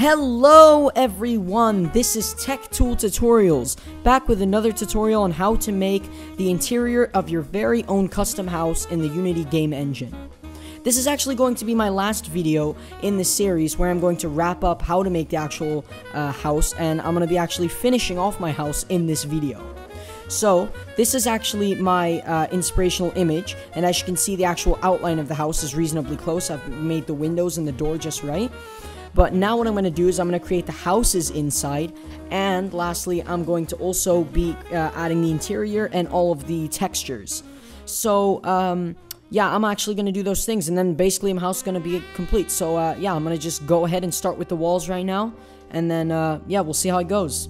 Hello everyone, this is Tech Tool Tutorials, back with another tutorial on how to make the interior of your very own custom house in the Unity game engine. This is actually going to be my last video in the series where I'm going to wrap up how to make the actual uh, house and I'm going to be actually finishing off my house in this video. So, this is actually my uh, inspirational image, and as you can see, the actual outline of the house is reasonably close. I've made the windows and the door just right. But now what I'm going to do is I'm going to create the houses inside. And lastly, I'm going to also be uh, adding the interior and all of the textures. So, um, yeah, I'm actually going to do those things. And then basically my house is going to be complete. So, uh, yeah, I'm going to just go ahead and start with the walls right now. And then, uh, yeah, we'll see how it goes.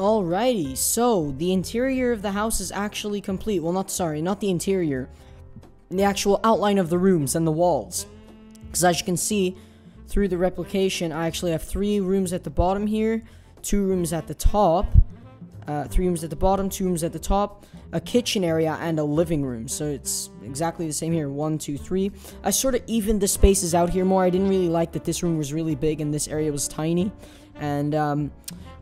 Alrighty, so the interior of the house is actually complete. Well, not sorry, not the interior. The actual outline of the rooms and the walls. Because as you can see, through the replication, I actually have three rooms at the bottom here, two rooms at the top, uh, three rooms at the bottom, two rooms at the top, a kitchen area, and a living room. So it's exactly the same here. One, two, three. I sort of evened the spaces out here more. I didn't really like that this room was really big and this area was tiny. And, um,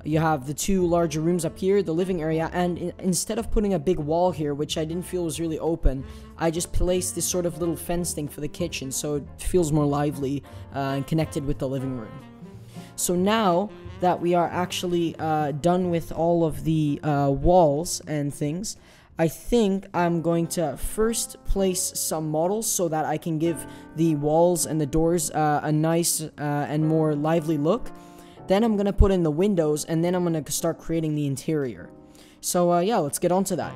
you have the two larger rooms up here, the living area, and in instead of putting a big wall here, which I didn't feel was really open, I just placed this sort of little fence thing for the kitchen, so it feels more lively uh, and connected with the living room. So now that we are actually uh, done with all of the uh, walls and things, I think I'm going to first place some models so that I can give the walls and the doors uh, a nice uh, and more lively look. Then I'm going to put in the windows, and then I'm going to start creating the interior. So, uh, yeah, let's get on to that.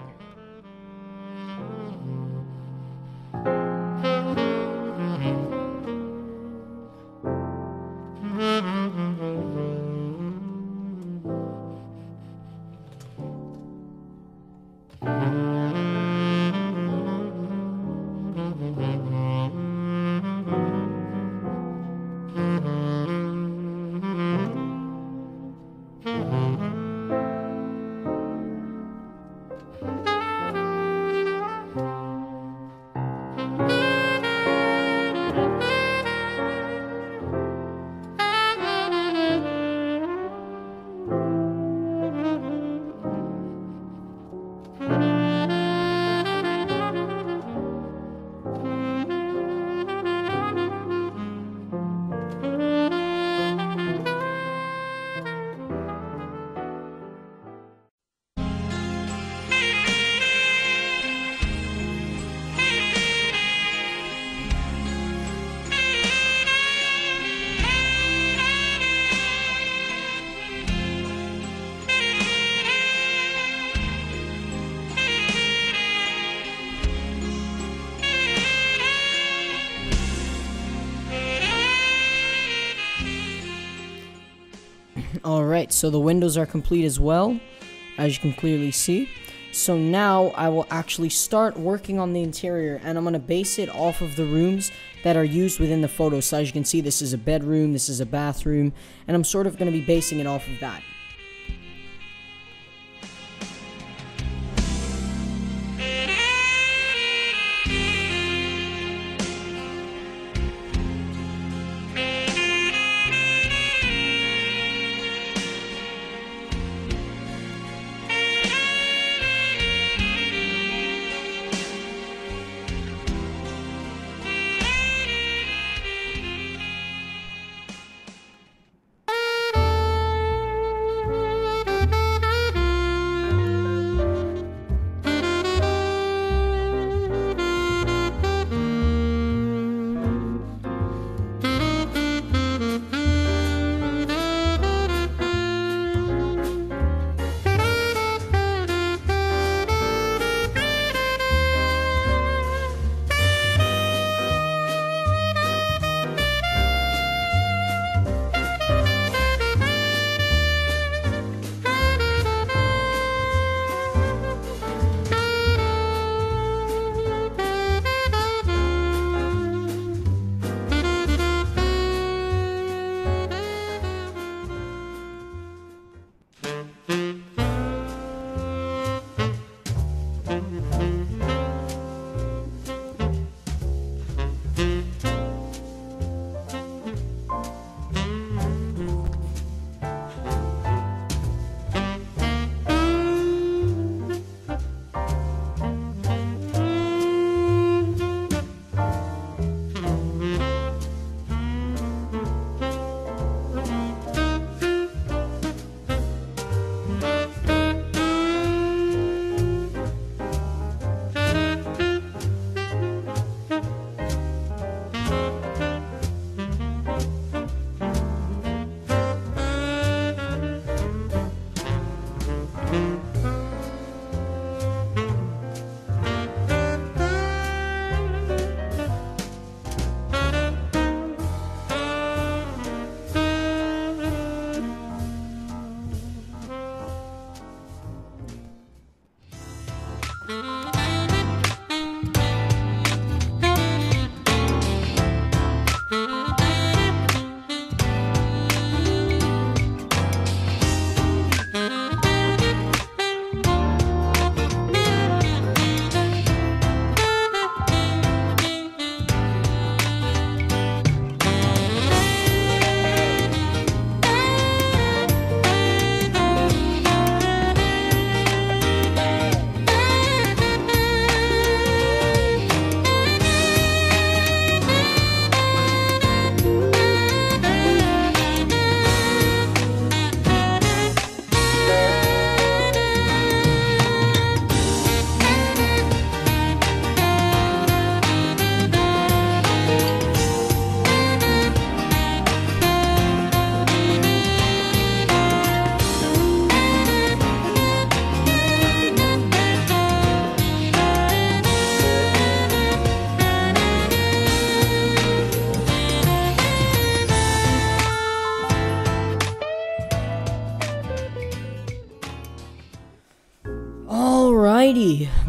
Alright, so the windows are complete as well, as you can clearly see. So now I will actually start working on the interior and I'm going to base it off of the rooms that are used within the photo. So as you can see, this is a bedroom, this is a bathroom, and I'm sort of going to be basing it off of that.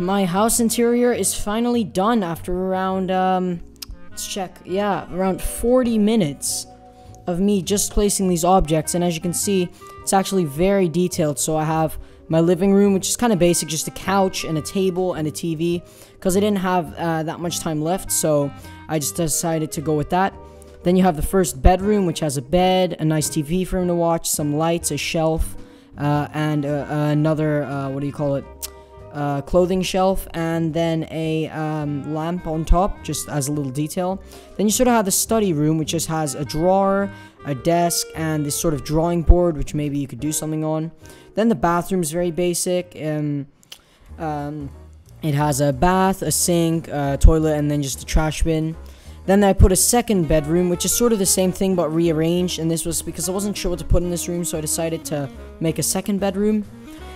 My house interior is finally done after around, um, let's check, yeah, around 40 minutes of me just placing these objects, and as you can see, it's actually very detailed, so I have my living room, which is kind of basic, just a couch and a table and a TV, because I didn't have uh, that much time left, so I just decided to go with that. Then you have the first bedroom, which has a bed, a nice TV for him to watch, some lights, a shelf, uh, and uh, another, uh, what do you call it, uh, clothing shelf and then a um, lamp on top, just as a little detail. Then you sort of have the study room, which just has a drawer, a desk, and this sort of drawing board, which maybe you could do something on. Then the bathroom is very basic. Um, um, it has a bath, a sink, a toilet, and then just a trash bin. Then I put a second bedroom, which is sort of the same thing but rearranged, and this was because I wasn't sure what to put in this room, so I decided to make a second bedroom.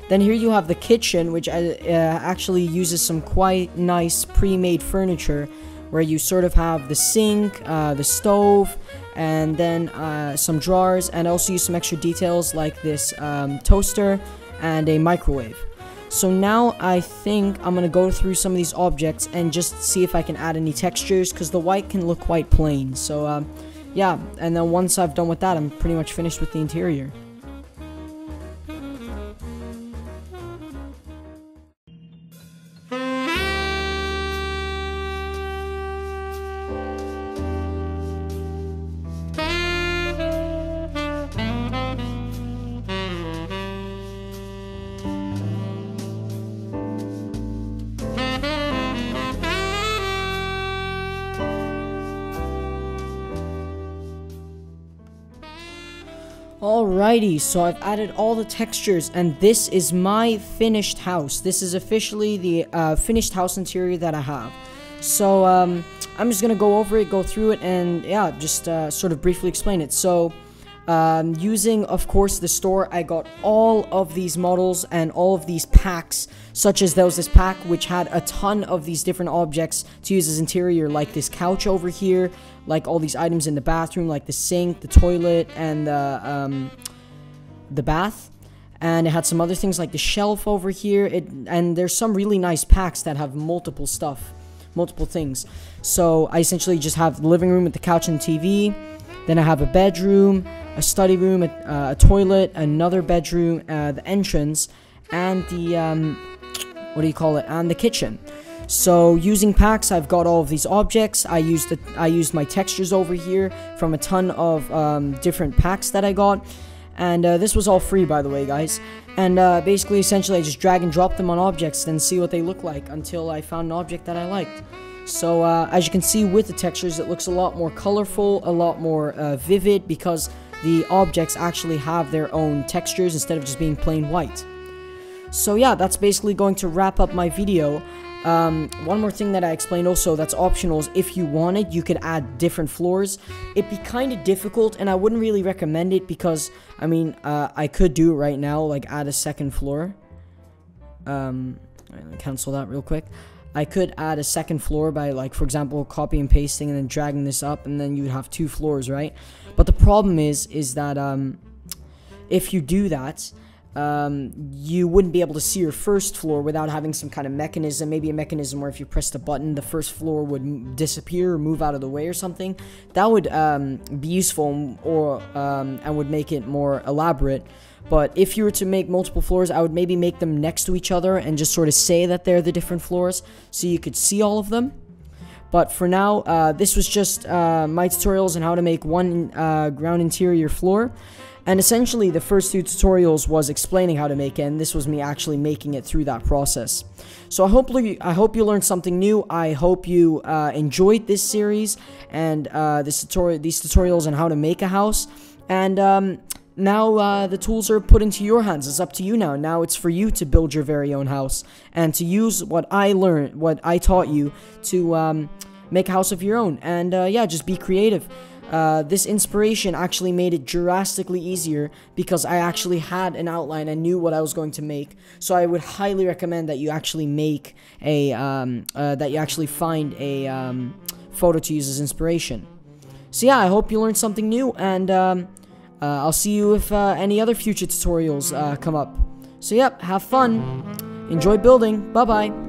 Then here you have the kitchen, which uh, uh, actually uses some quite nice pre-made furniture where you sort of have the sink, uh, the stove, and then uh, some drawers, and also use some extra details like this um, toaster and a microwave. So now I think I'm gonna go through some of these objects and just see if I can add any textures because the white can look quite plain. So um, yeah, and then once I've done with that, I'm pretty much finished with the interior. Alrighty, so I've added all the textures, and this is my finished house. This is officially the uh, finished house interior that I have. So, um, I'm just gonna go over it, go through it, and yeah, just uh, sort of briefly explain it. So, um, using, of course, the store, I got all of these models and all of these packs, such as there was this pack which had a ton of these different objects to use as interior, like this couch over here, like all these items in the bathroom, like the sink, the toilet, and the, um, the bath. And it had some other things like the shelf over here. It and there's some really nice packs that have multiple stuff, multiple things. So I essentially just have the living room with the couch and TV. Then I have a bedroom, a study room, a, uh, a toilet, another bedroom, uh, the entrance, and the, um, what do you call it, and the kitchen. So using packs, I've got all of these objects. I used the, I used my textures over here from a ton of um, different packs that I got. And uh, this was all free, by the way, guys. And uh, basically, essentially, I just drag and drop them on objects and see what they look like until I found an object that I liked. So uh, as you can see with the textures, it looks a lot more colorful, a lot more uh, vivid because the objects actually have their own textures instead of just being plain white. So yeah, that's basically going to wrap up my video. Um, one more thing that I explained also that's optional is if you wanted, you could add different floors. It'd be kind of difficult, and I wouldn't really recommend it because, I mean, uh, I could do it right now, like add a second floor. Um, cancel that real quick. I could add a second floor by like for example copy and pasting and then dragging this up and then you'd have two floors right but the problem is is that um, if you do that um, you wouldn't be able to see your first floor without having some kind of mechanism maybe a mechanism where if you pressed a button the first floor would disappear or move out of the way or something that would um, be useful or um, and would make it more elaborate but if you were to make multiple floors, I would maybe make them next to each other and just sort of say that they're the different floors so you could see all of them. But for now, uh, this was just uh, my tutorials on how to make one uh, ground interior floor. And essentially, the first two tutorials was explaining how to make it, and this was me actually making it through that process. So I hope I hope you learned something new. I hope you uh, enjoyed this series and uh, this tutorial, these tutorials on how to make a house. And um, now uh, the tools are put into your hands. It's up to you now. Now it's for you to build your very own house and to use what I learned, what I taught you to um, make a house of your own. And uh, yeah, just be creative. Uh, this inspiration actually made it drastically easier because I actually had an outline. I knew what I was going to make. So I would highly recommend that you actually make a, um, uh, that you actually find a um, photo to use as inspiration. So yeah, I hope you learned something new and um, uh, I'll see you if uh, any other future tutorials uh, come up. So yep, have fun. Enjoy building. Bye-bye.